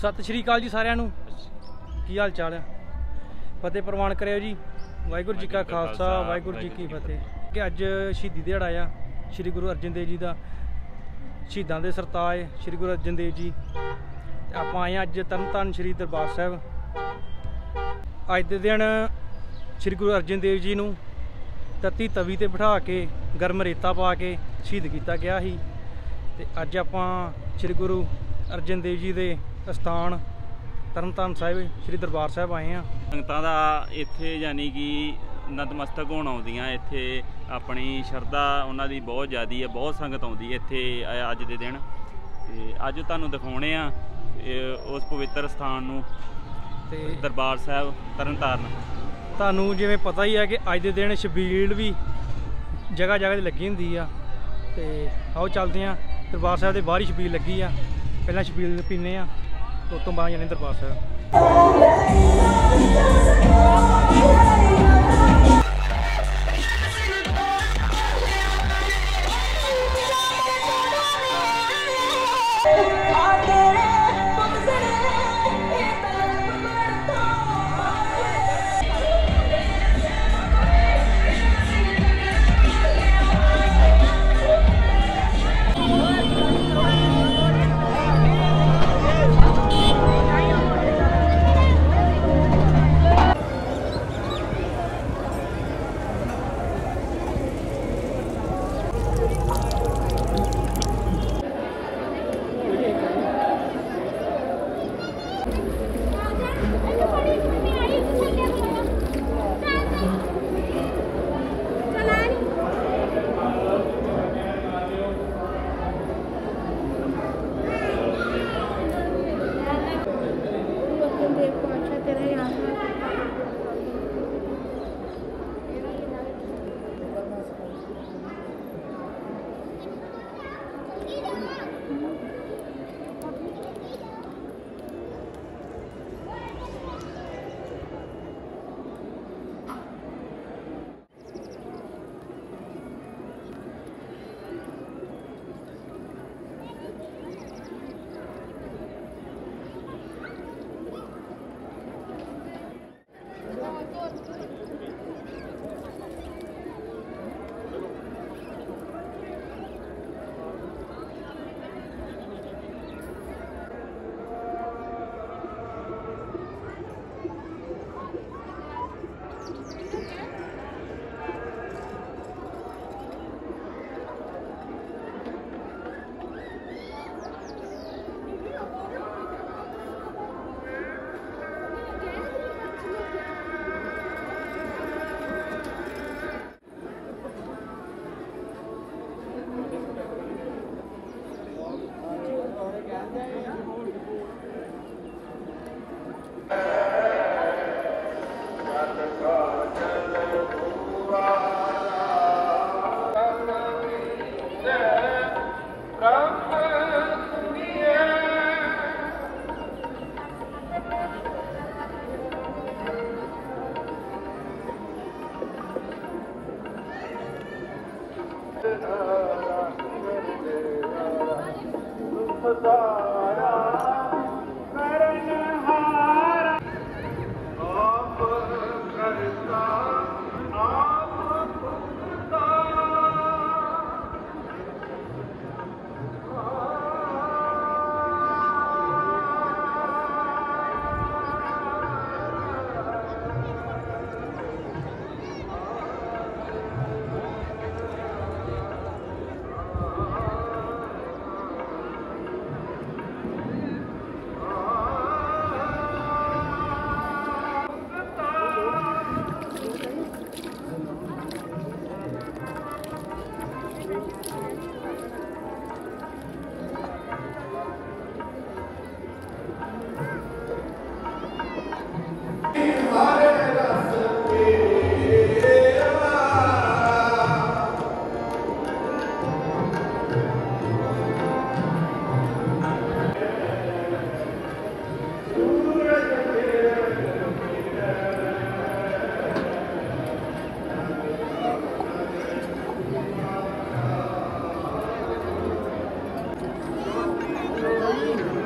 ਸਤਿ ਸ਼੍ਰੀ ਅਕਾਲ ਜੀ ਸਾਰਿਆਂ ਨੂੰ। ਕੀ ਹਾਲ ਚਾਲ ਹੈ ਫਤਿਹ ਪ੍ਰਵਾਨ ਕਰਿਓ ਜੀ। ਵਾਹਿਗੁਰੂ ਜੀ ਕਾ ਖਾਲਸਾ ਵਾਹਿਗੁਰੂ ਜੀ ਕੀ ਫਤਿਹ। ਕਿ ਅੱਜ ਸ਼ਹੀਦੀ ਦਿਹਾੜਾ ਆ ਸ੍ਰੀ ਗੁਰੂ ਅਰਜਨ ਦੇਵ ਜੀ ਦਾ। ਸ਼ਹੀਦਾਂ ਦੇ ਸਰਤਾਜ ਸ੍ਰੀ ਗੁਰੂ ਅਰਜਨ ਦੇਵ ਜੀ। ਤੇ ਆਪਾਂ ਆਏ ਅੱਜ ਤਰਨਤਾਰਨ ਸ੍ਰੀ ਦਰਬਾਰ ਸਾਹਿਬ। ਅੱਜ ਦੇ ਦਿਨ ਸ੍ਰੀ ਗੁਰੂ ਅਰਜਨ ਦੇਵ ਜੀ ਨੂੰ ਤਤੀ ਤਵੀ ਤੇ ਬਿਠਾ ਕੇ ਗਰਮ ਰੇਤਾ ਪਾ ਕੇ ਸ਼ਹੀਦ ਕੀਤਾ ਗਿਆ ਸੀ। ਤੇ ਅੱਜ ਆਪਾਂ ਸ੍ਰੀ ਗੁਰੂ ਅਰਜਨ ਦੇਵ ਜੀ ਦੇ ਅਸਥਾਨ ਤਰਨਤਾਰਨ ਸਾਹਿਬ ਸ੍ਰੀ ਦਰਬਾਰ ਸਾਹਿਬ ਆਏ ਆ ਸੰਗਤਾਂ ਦਾ ਇੱਥੇ ਯਾਨੀ ਕਿ ਨਤਮਸਤਕ ਹੋਣ ਆਉਂਦੀਆਂ। ਇੱਥੇ ਆਪਣੀ ਸ਼ਰਧਾ ਉਹਨਾਂ ਦੀ ਬਹੁਤ ਜ਼ਿਆਦੀ ਹੈ ਬਹੁਤ ਸੰਗਤ ਆਉਂਦੀ ਹੈ ਇੱਥੇ ਅੱਜ ਦੇ ਦਿਨ। ਤੇ ਅੱਜ ਤੁਹਾਨੂੰ ਦਿਖਾਉਣੇ ਆ ਉਸ ਪਵਿੱਤਰ ਸਥਾਨ ਨੂੰ ਤੇ ਦਰਬਾਰ ਸਾਹਿਬ ਤਰਨਤਾਰਨ। ਤੁਹਾਨੂੰ ਜਿਵੇਂ ਪਤਾ ਹੀ ਹੈ ਕਿ ਅੱਜ ਦੇ ਦਿਨ ਛਬੀਲ ਵੀ ਜਗ੍ਹਾ ਜਗ੍ਹਾ ਤੇ ਲੱਗੀ ਹੁੰਦੀ ਆ। ਤੇ ਆਓ ਚੱਲਦੇ ਆ ਦਰਬਾਰ ਸਾਹਿਬ ਦੇ ਬਾਹਰ ਹੀ ਛਬੀਲ ਲੱਗੀ ਆ। ਪਹਿਲਾਂ ਛਬੀਲ ਪੀਨੇ ਆ ਉਸ ਤੋਂ ਬਾਅਦ ਜਾਣੇ ਦਰਬਾਰ ਸਾਹਿਬ।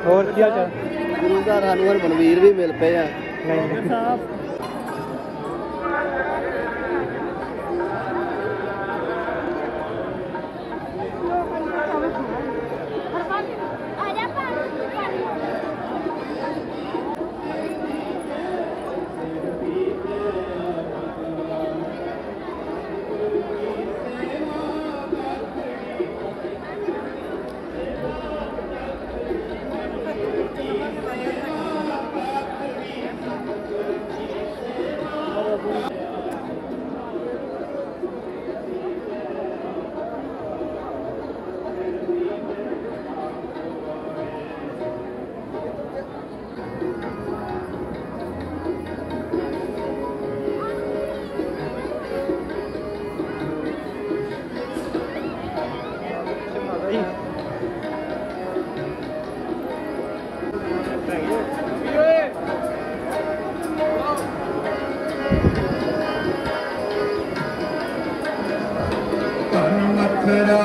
ਹੋਰ ਕੀ ਹਾਲ ਚਾਲ? ਗੁਰੂ ਘਰ ਸਾਨੂੰ ਹਰਮਨਵੀਰ ਵੀ ਮਿਲ ਪਏ ਆ। ਆਜਾ मोखरा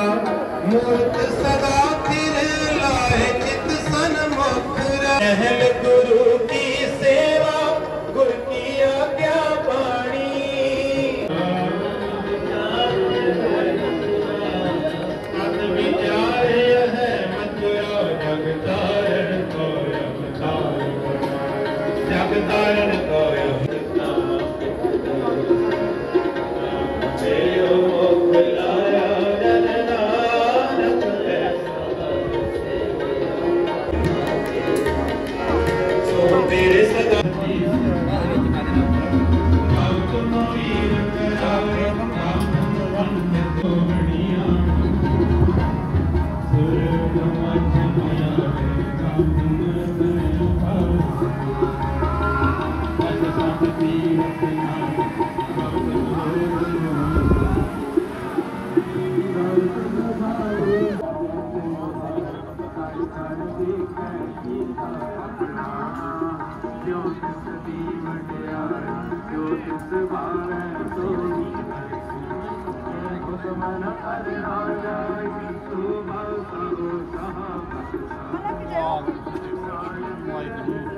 मूर्त सदा फिर लाए चित सन मोखरा अहल गुरु की सेवा, गुरु की आज्ञा पाणी मत विचार है मथुरा जगता all like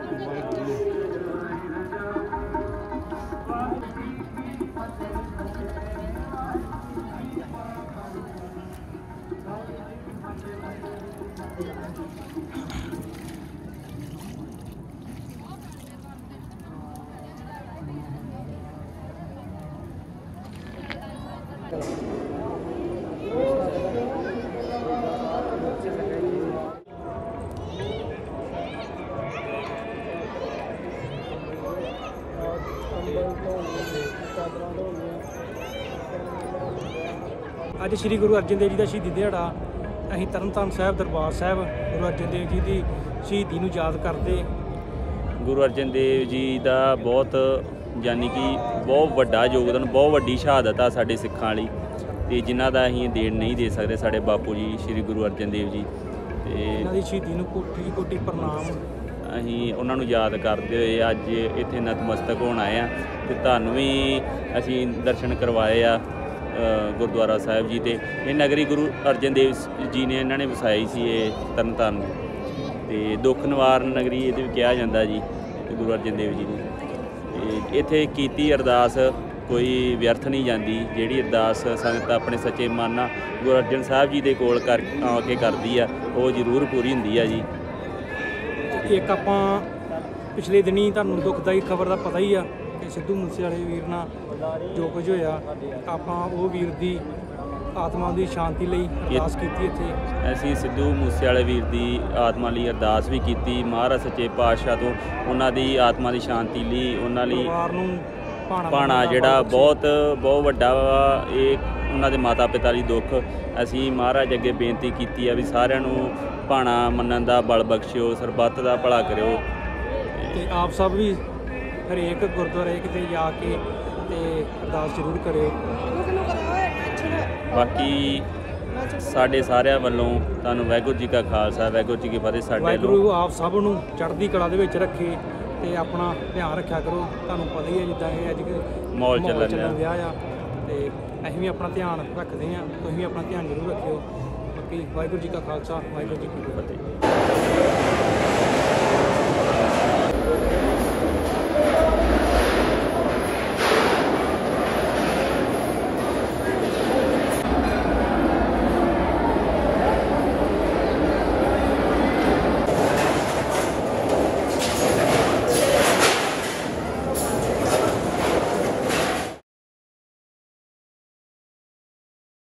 ਅੱਜ ਸ੍ਰੀ ਗੁਰੂ ਅਰਜਨ ਦੇਵ ਜੀ ਦਾ ਸ਼ਹੀਦੀ ਦਿਹਾੜਾ ਅਸੀਂ ਤਰਨਤਾਰਨ ਸਾਹਿਬ ਦਰਬਾਰ ਸਾਹਿਬ ਗੁਰੂ ਅਰਜਨ ਦੇਵ ਜੀ ਦੀ ਸ਼ਹੀਦੀ ਨੂੰ ਯਾਦ ਕਰਦੇ। ਗੁਰੂ ਅਰਜਨ ਦੇਵ ਜੀ ਦਾ ਬਹੁਤ ਯਾਨੀ ਕਿ ਬਹੁਤ ਵੱਡਾ ਯੋਗਦਾਨ ਬਹੁਤ ਵੱਡੀ ਸ਼ਹਾਦਤ ਆ ਸਾਡੇ ਸਿੱਖਾਂ ਵਾਲੀ। ਤੇ ਜਿਨ੍ਹਾਂ ਦਾ ਅਸੀਂ ਦੇਣ ਨਹੀਂ ਦੇ ਸਕਦੇ ਸਾਡੇ ਬਾਪੂ ਜੀ ਸ੍ਰੀ ਗੁਰੂ ਅਰਜਨ ਦੇਵ ਜੀ। ਤੇ ਇਹਨਾਂ ਦੀ ਸ਼ਹੀਦੀ ਨੂੰ ਕੋਟੀ ਕੋਟੀ ਪ੍ਰਣਾਮ। ਅਸੀਂ ਉਹਨਾਂ ਨੂੰ ਯਾਦ ਕਰਦੇ ਹੋਏ ਅੱਜ ਇੱਥੇ ਨਤਮਸਤਕ ਹੋਣ ਆਏ ਆ ਤੇ ਤੁਹਾਨੂੰ ਵੀ ਅਸੀਂ ਦਰਸ਼ਨ ਕਰਵਾਏ ਆ। ਗੁਰਦੁਆਰਾ ਸਾਹਿਬ ਜੀ ਤੇ ਇਹ ਨਗਰੀ ਗੁਰੂ ਅਰਜਨ ਦੇਵ ਜੀ ਨੇ ਇਹਨਾਂ ਨੇ ਵਸਾਈ ਸੀ ਇਹ ਤਰਨਤਾਰਨ ਤੇ ਦੁੱਖ ਨਿਵਾਰਨ ਨਗਰੀ ਇਹਦੇ ਵੀ ਕਿਹਾ ਜਾਂਦਾ ਜੀ ਗੁਰੂ ਅਰਜਨ ਦੇਵ ਜੀ ਦੀ। ਤੇ ਇੱਥੇ ਕੀਤੀ ਅਰਦਾਸ, ਕੋਈ ਵਿਅਰਥ ਨਹੀਂ ਜਾਂਦੀ, ਜਿਹੜੀ ਅਰਦਾਸ ਸੰਗਤ ਆਪਣੇ ਸੱਚੇ ਮਨ ਨਾਲ ਗੁਰੂ ਅਰਜਨ ਸਾਹਿਬ ਜੀ ਦੇ ਕੋਲ ਕਰ ਆ ਕੇ ਕਰਦੀ ਆ, ਉਹ ਜ਼ਰੂਰ ਪੂਰੀ ਹੁੰਦੀ ਆ ਜੀ। ਤੇ ਇੱਕ ਆਪਾਂ ਪਿਛਲੇ ਦਿਨੀ ਤੁਹਾਨੂੰ ਦੁਖਦਾਈ ਖਬਰ ਦਾ ਪਤਾ ਹੀ ਆ ਕਿ ਸਿੱਧੂ ਮੂਸੇਵਾਲੇ ਵੀਰ ਨਾਲ ਜੋ ਕੁਝ ਹੋਇਆ ਆਪਾਂ ਉਹ ਵੀਰ ਦੀ ਆਤਮਾ ਦੀ ਸ਼ਾਂਤੀ ਲਈ ਅਰਦਾਸ ਕੀਤੀ ਇੱਥੇ। ਅਸੀਂ ਸਿੱਧੂ ਮੂਸੇ ਵਾਲੇ ਵੀਰ ਦੀ ਆਤਮਾ ਲਈ ਅਰਦਾਸ ਵੀ ਕੀਤੀ। ਮਹਾਰਾਜ ਸੱਚੇ ਪਾਤਸ਼ਾਹ ਤੋਂ ਉਹਨਾਂ ਦੀ ਆਤਮਾ ਦੀ ਸ਼ਾਂਤੀ ਲਈ ਉਹਨਾਂ ਲਈ ਪਰਿਵਾਰ ਨੂੰ ਪਾਣਾ ਜਿਹੜਾ। ਬਹੁਤ ਬਹੁਤ ਵੱਡਾ ਵਾ ਇਹ ਉਹਨਾਂ ਦੇ ਮਾਤਾ ਪਿਤਾ ਲਈ ਦੁੱਖ। ਅਸੀਂ ਮਹਾਰਾਜ ਅੱਗੇ ਬੇਨਤੀ ਕੀਤੀ ਆ ਵੀ ਸਾਰਿਆਂ ਨੂੰ ਪਾਣਾ ਮੰਨਣ ਦਾ ਬਲ ਬਖਸ਼ਿਓ ਸਰਬੱਤ ਦਾ ਭਲਾ ਕਰਿਓ। ਤੇ ਆਪ ਸਭ ਵੀ ਹਰੇਕ ਗੁਰਦੁਆਰੇ ਕਿਤੇ ਜਾ ਕੇ ਤੇ ਅਰਦਾਸ ਜ਼ਰੂਰ ਕਰਿਓ। ਬਾਕੀ ਸਾਡੇ ਸਾਰਿਆਂ ਵੱਲੋਂ ਤੁਹਾਨੂੰ ਵਾਹਿਗੁਰੂ ਜੀ ਕਾ ਖਾਲਸਾ ਵਾਹਿਗੁਰੂ ਜੀ ਕੀ ਫਤਿਹ ਸਾਡੇ ਵਾਹਿਗੁਰੂ ਆਪ ਸਭ ਨੂੰ ਚੜ੍ਹਦੀ ਕਲਾ ਦੇ ਵਿੱਚ ਰੱਖੇ ਤੇ ਆਪਣਾ ਧਿਆਨ ਰੱਖਿਆ ਕਰੋ। ਤੁਹਾਨੂੰ ਪਤਾ ਹੀ ਹੈ ਜਿੱਦਾਂ ਇਹ ਅੱਜ ਮਾਹੌਲ ਚੱਲਣ। ਡਿਆ ਆ ਤੇ ਅਸੀਂ ਵੀ ਆਪਣਾ ਧਿਆਨ ਰੱਖਦੇ ਹਾਂ। ਤੁਸੀਂ ਵੀ ਆਪਣਾ ਧਿਆਨ ਜ਼ਰੂਰ ਰੱਖਿਓ। ਬਾਕੀ ਵਾਹਿਗੁਰੂ ਜੀ ਕਾ ਖਾਲਸਾ ਵਾਹਿਗੁਰੂ ਜੀ ਕੀ ਫਤਿਹ।